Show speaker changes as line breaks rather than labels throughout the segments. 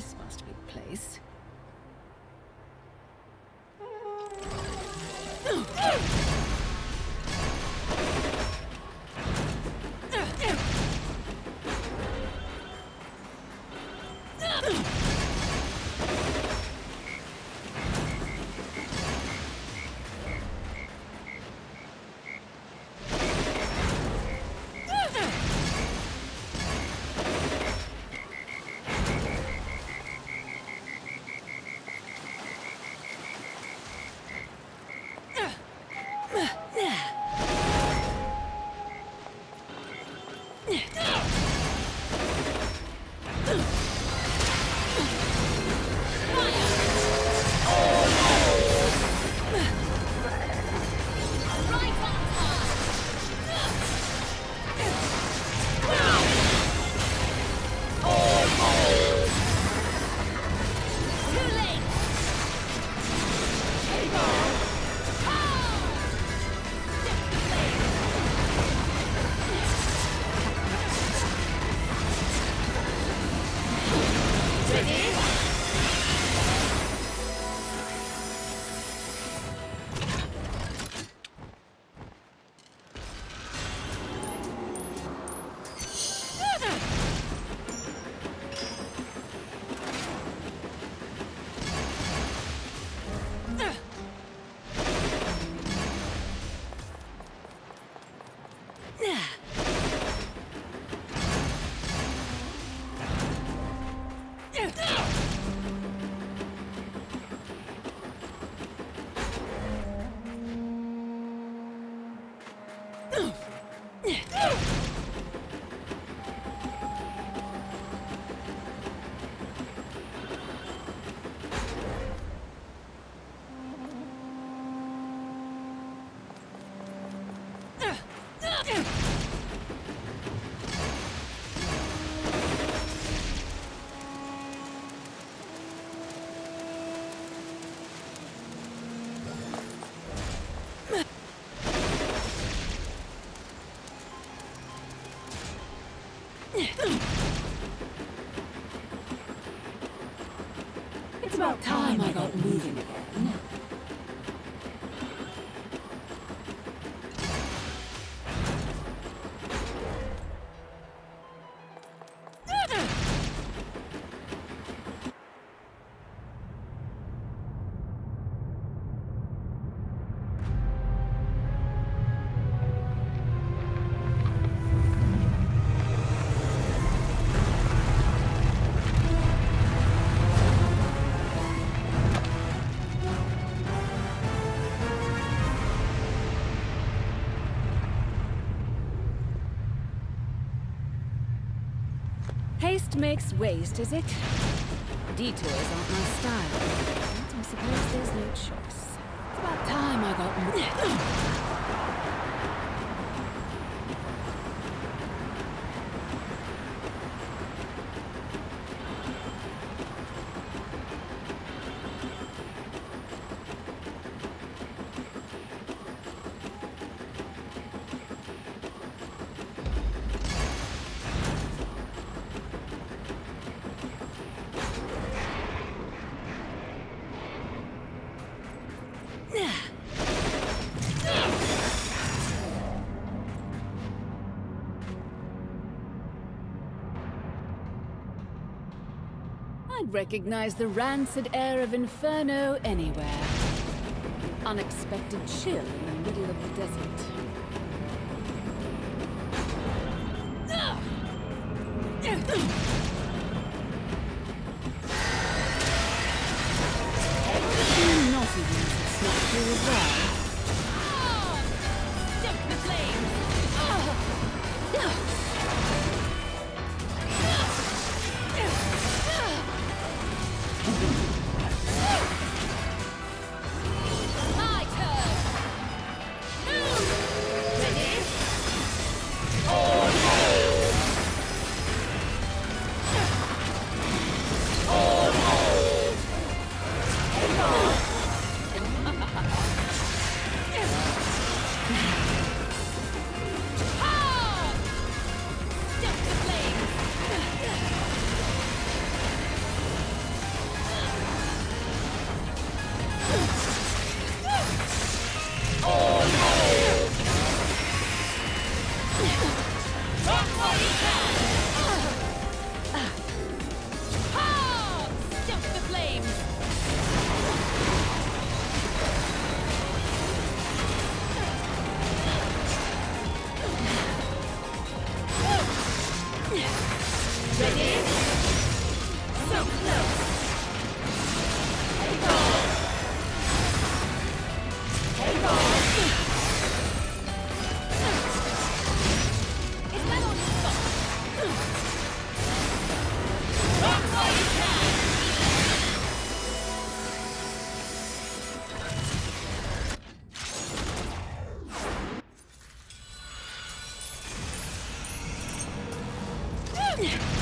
This must be the place.
It's
Haste makes waste, is it? Detours aren't my style. But I suppose there's no choice. It's about time I got I'd recognize the rancid air of Inferno anywhere. Unexpected chill in the middle of the desert. on!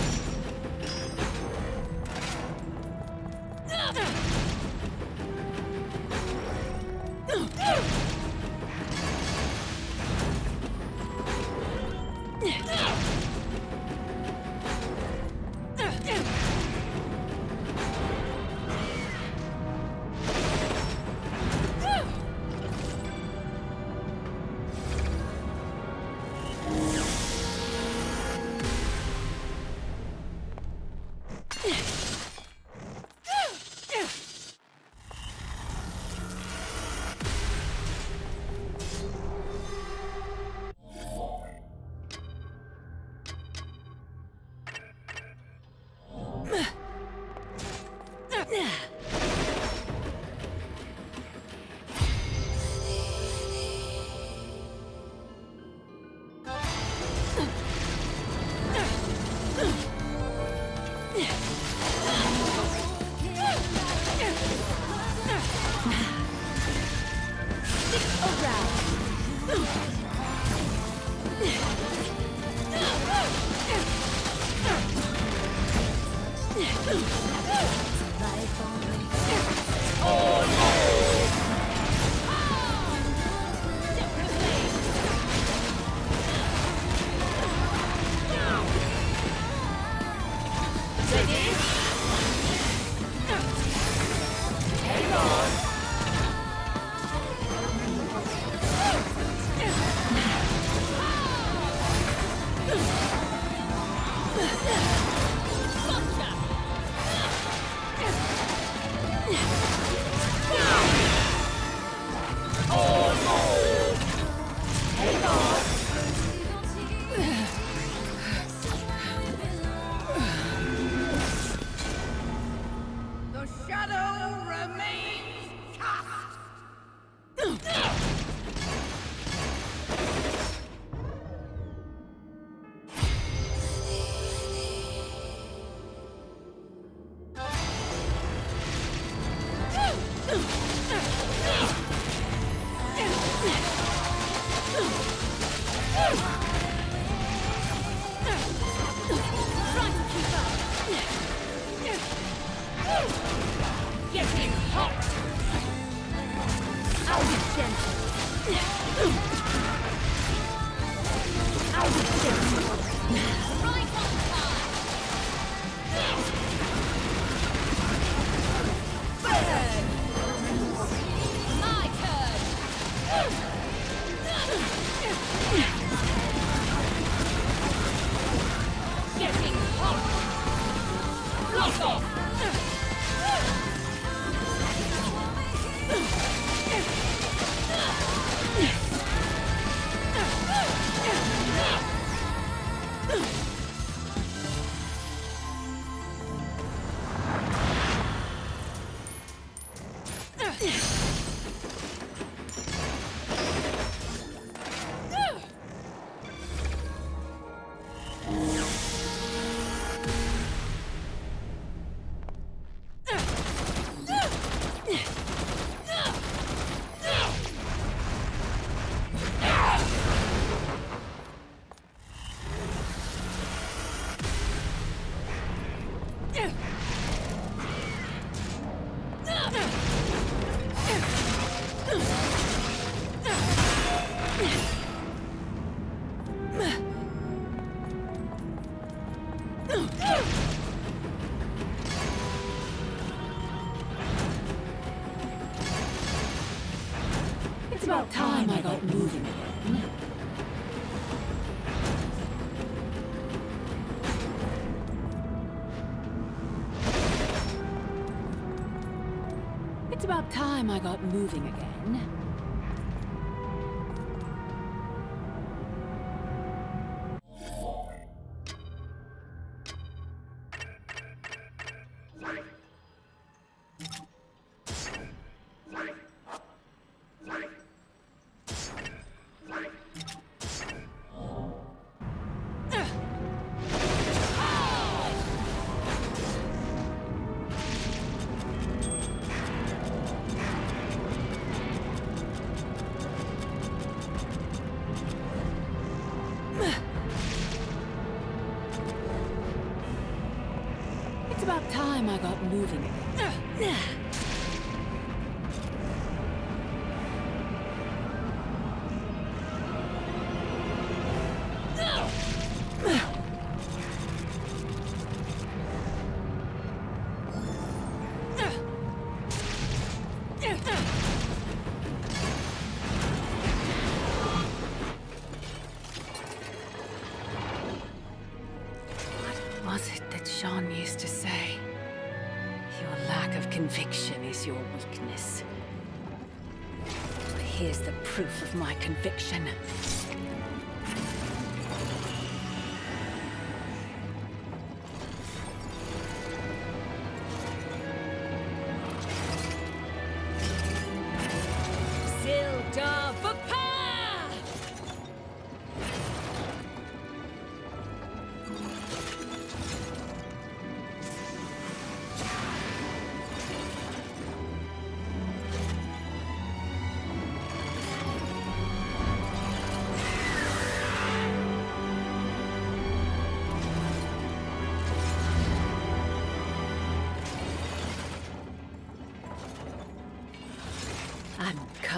Time I got moving again.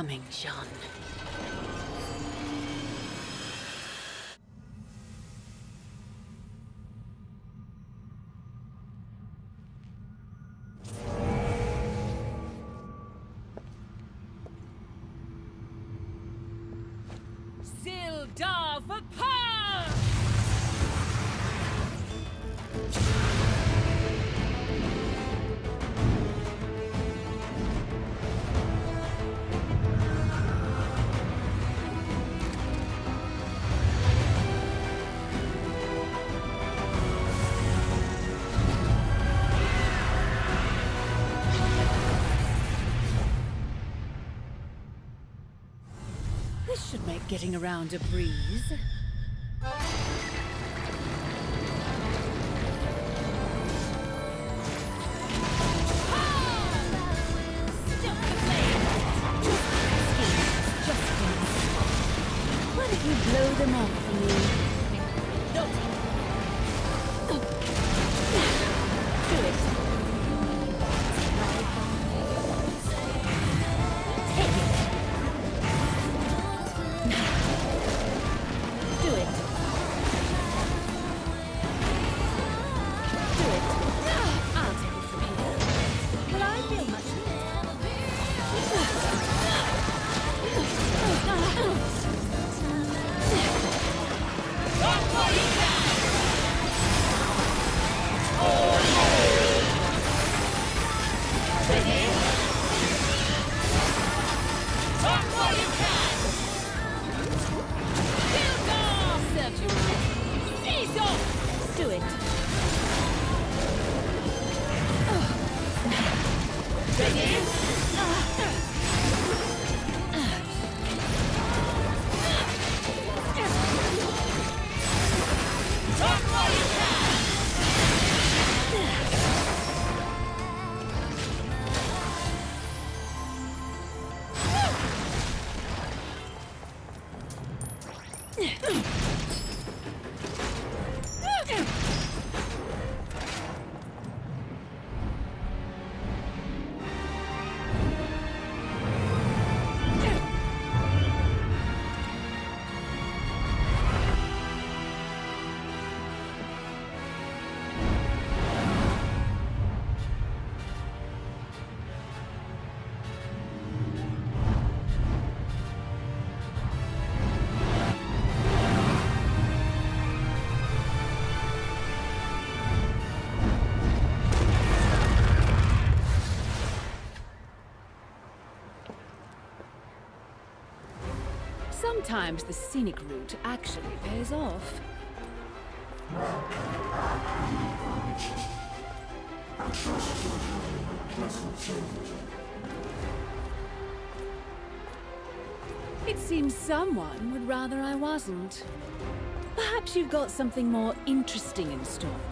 Coming, Jeanne. Getting around a Sometimes the scenic route actually pays off. It seems someone would rather I wasn't. Perhaps you've got something more interesting in store.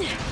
Yeah.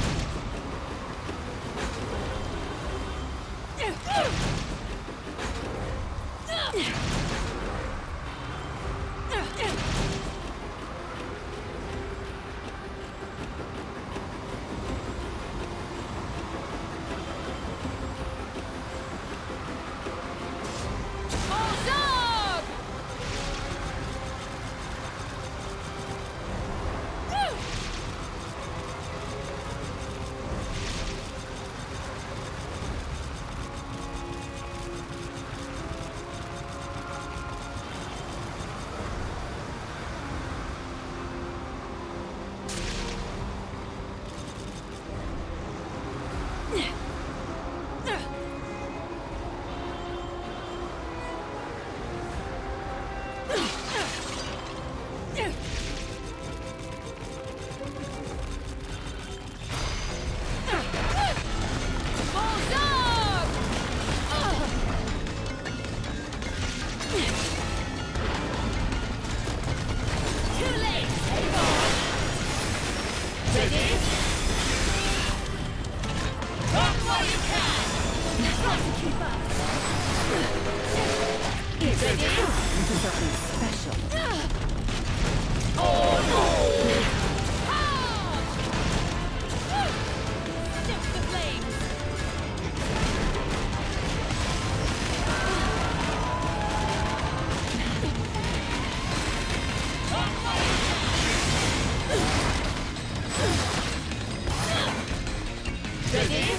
Ready?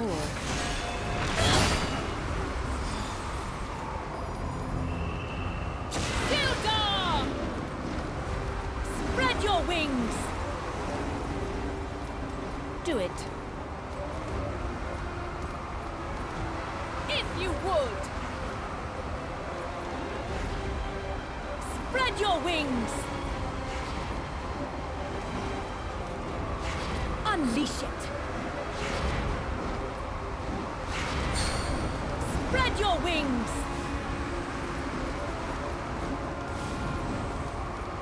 pool.
Gildor! Spread your wings! Do it. If you would! Spread your wings! Unleash it! Spread your wings!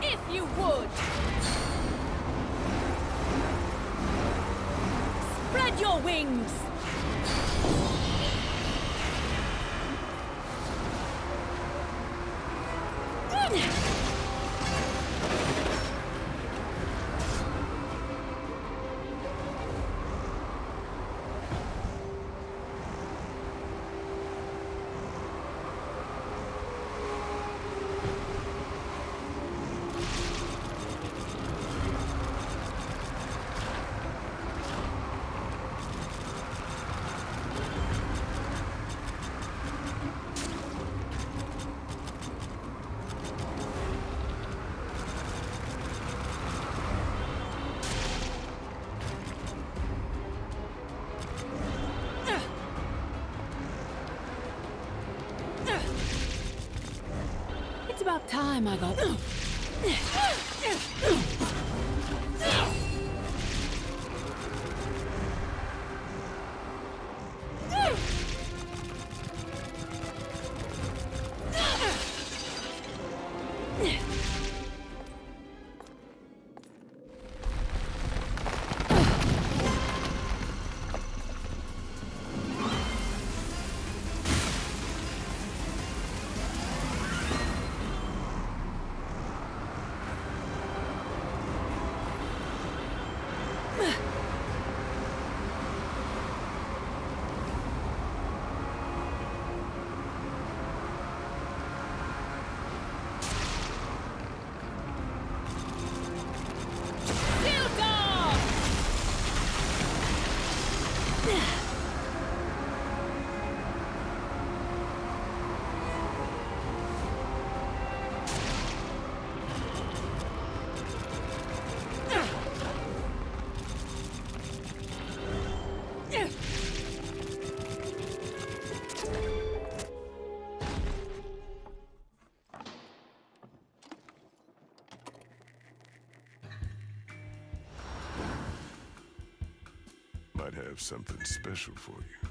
If you would! Spread your wings! Time I got.
Have something special for you.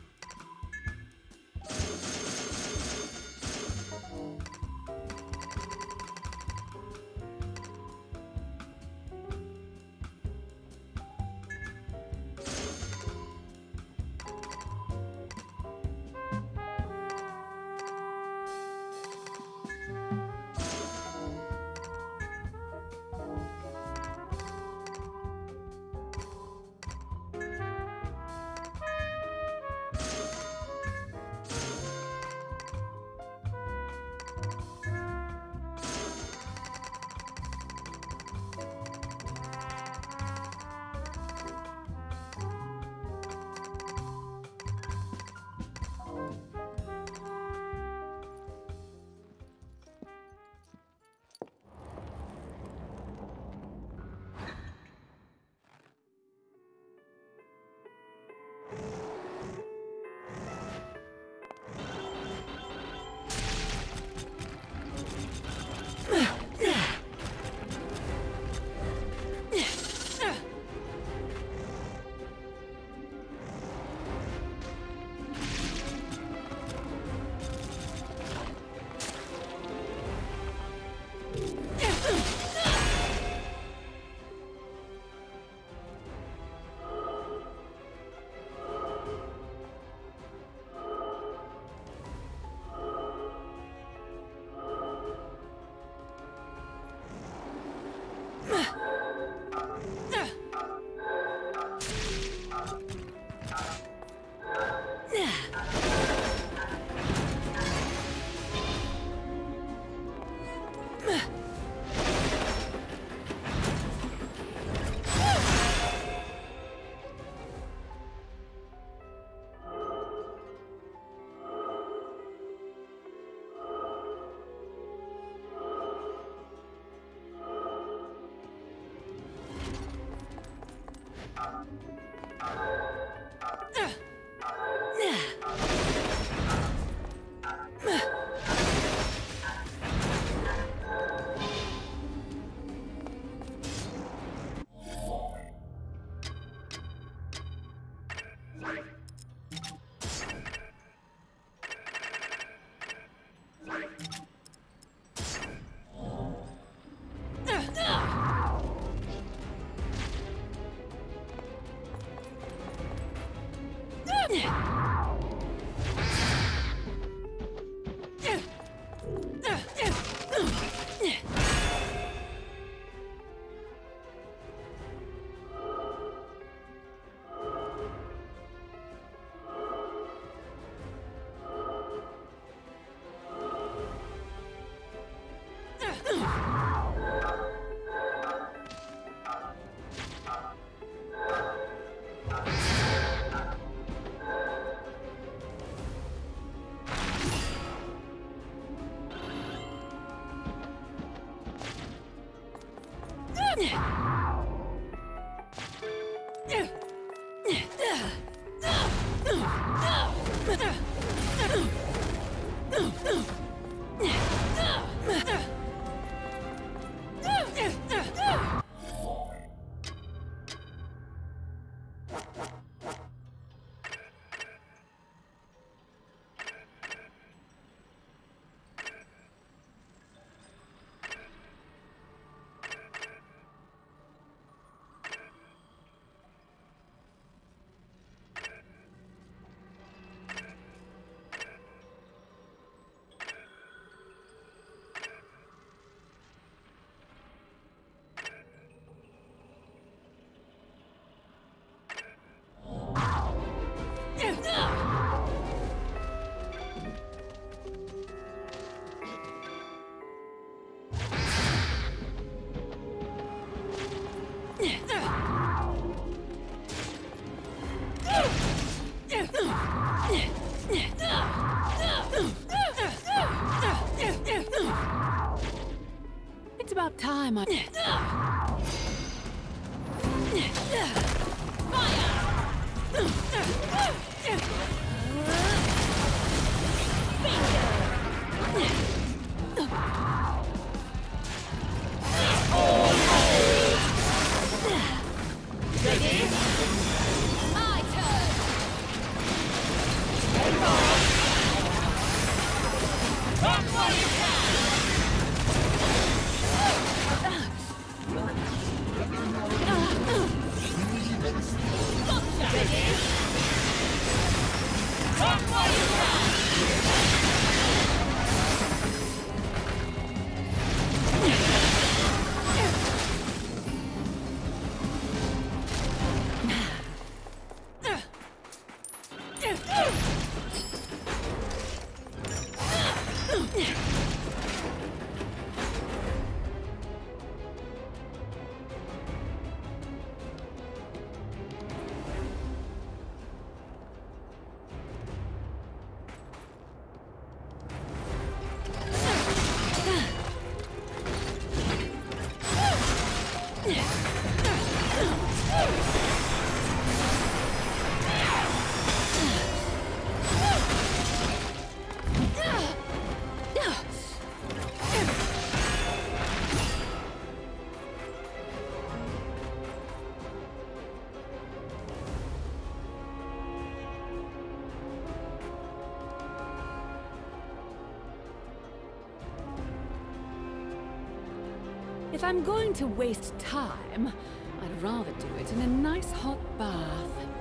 I'm going to waste time, I'd rather do it in a nice hot bath.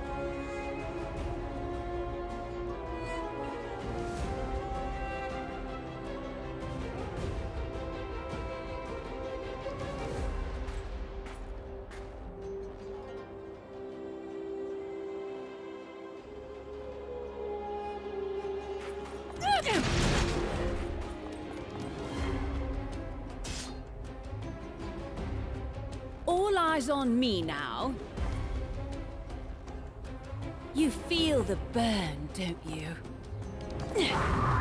On me now. You feel the burn, don't you?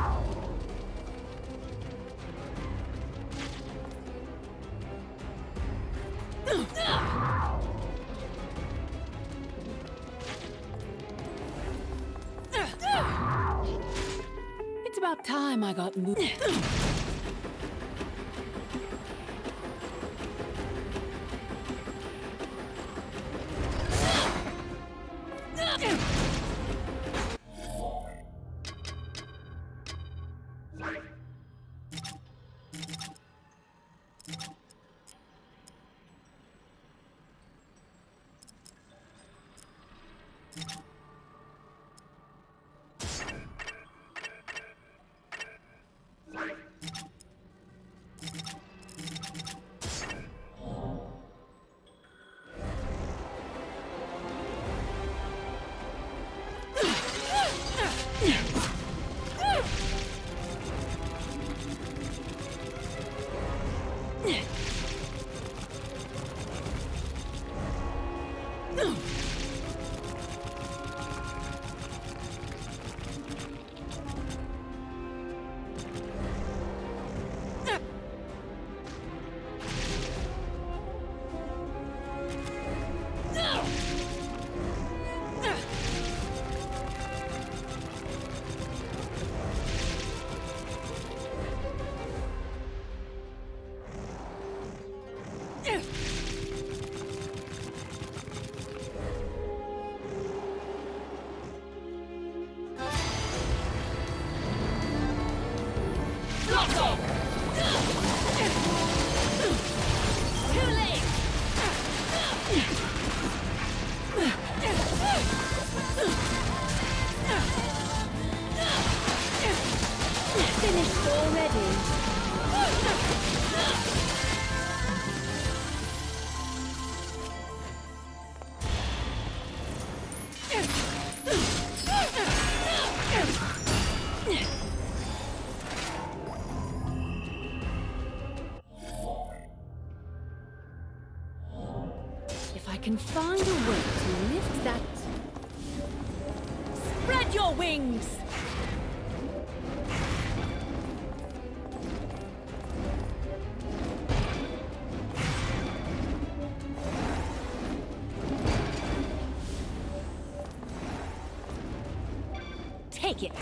Take it!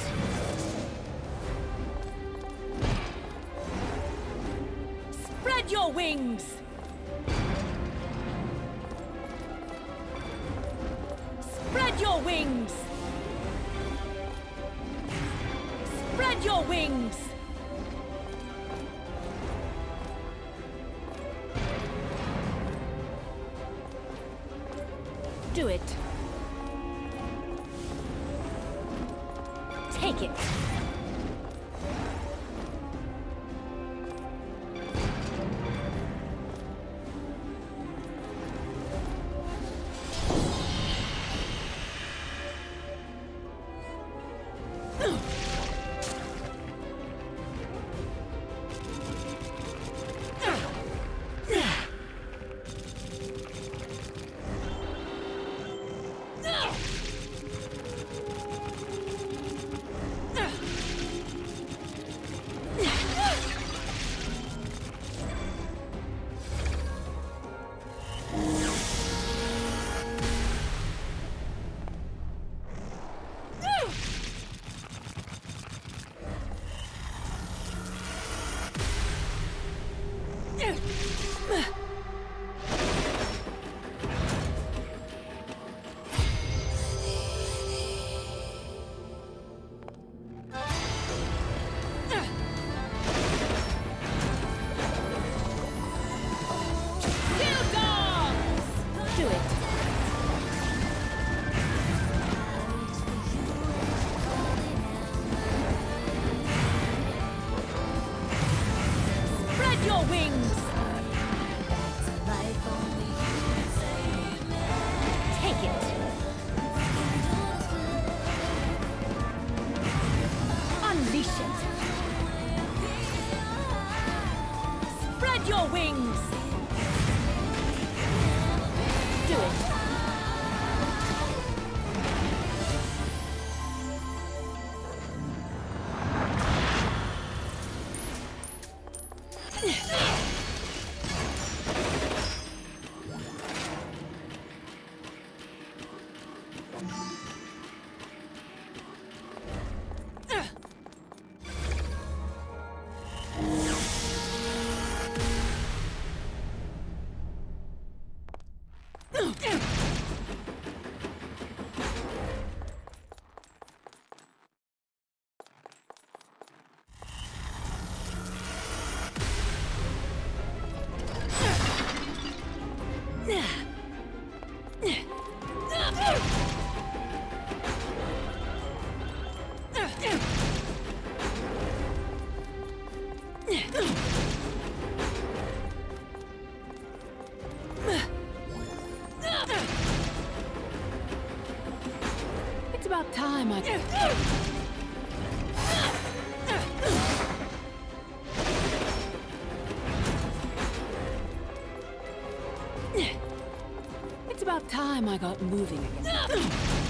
Spread your wings! Spread your wings! Spread your wings! Do it. Take it. It's about time I got moving again.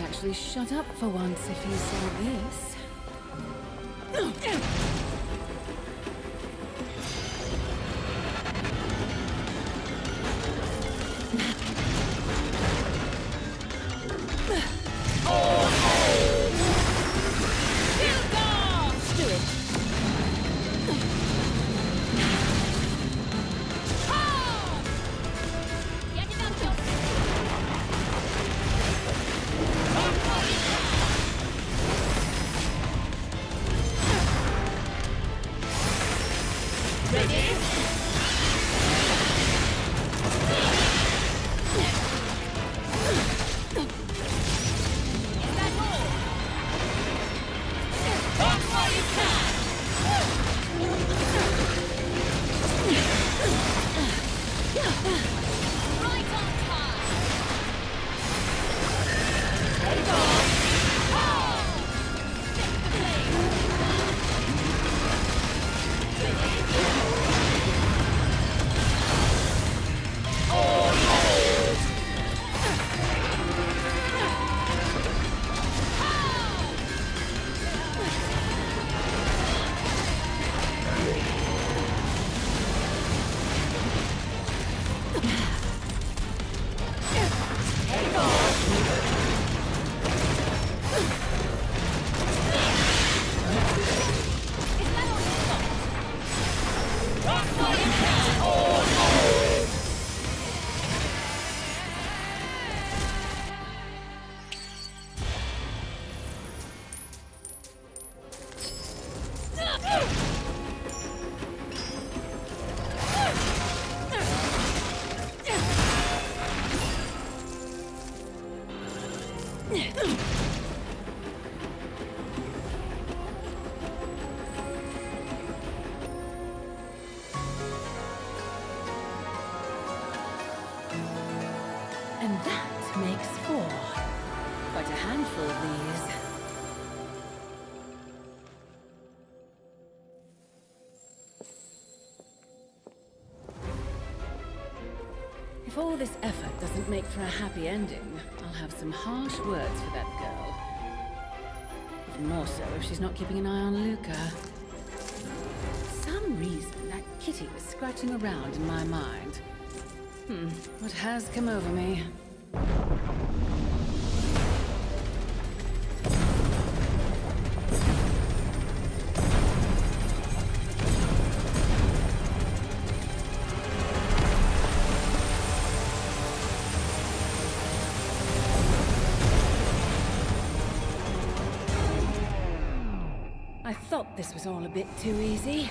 Actually shut up for once if he saw If all this effort doesn't make for a happy ending, I'll have some harsh words for that girl. Even more so if she's not keeping an eye on Luca. For some reason, that kitty was scratching around in my mind. Hmm, what has come over me? A bit too easy.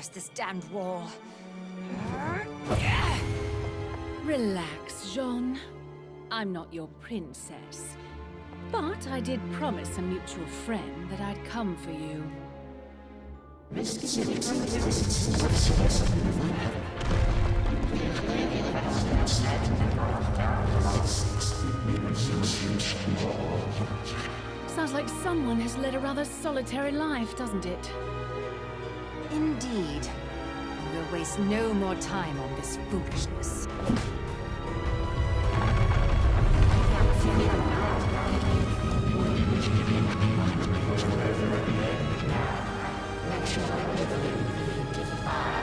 Curse this damned wall.
Relax, Jeanne. I'm not your princess. But I did promise a mutual friend that I'd come for you. Sounds like someone has led a rather solitary life, doesn't it?
Indeed. We'll waste no more time on this foolishness.
Can't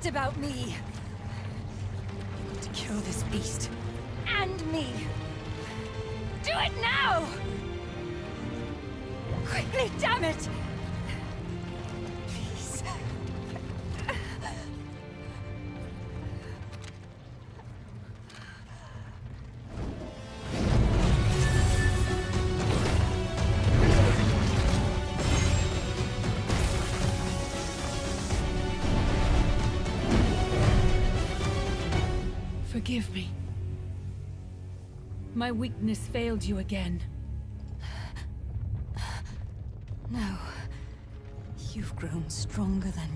Forget about me.
Forgive me. My weakness failed you again.
No. You've grown stronger than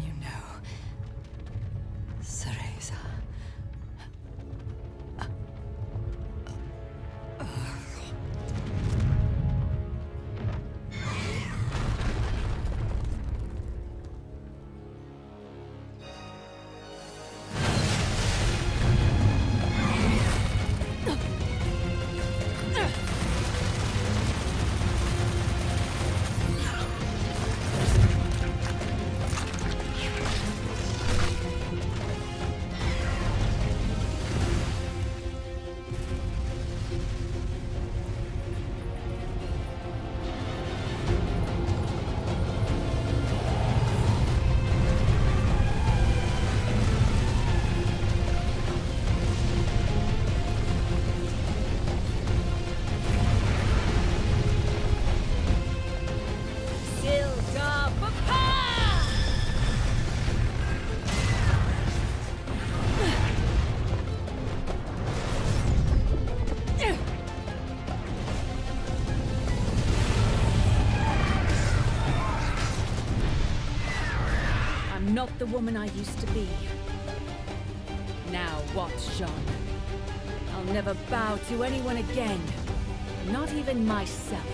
not the woman I used to be. Now what, Jeanne? I'll never bow to anyone again. Not even myself.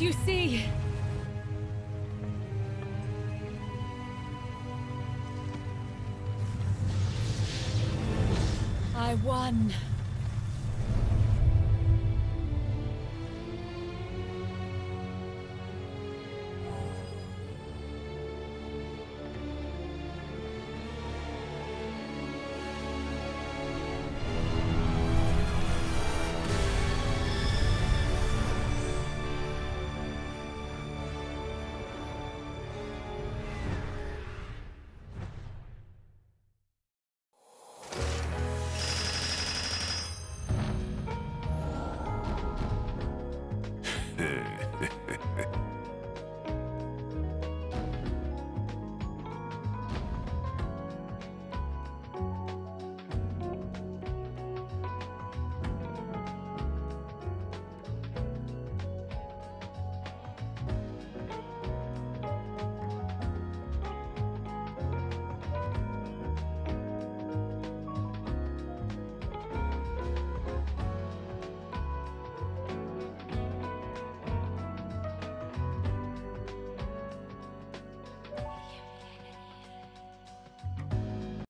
You see?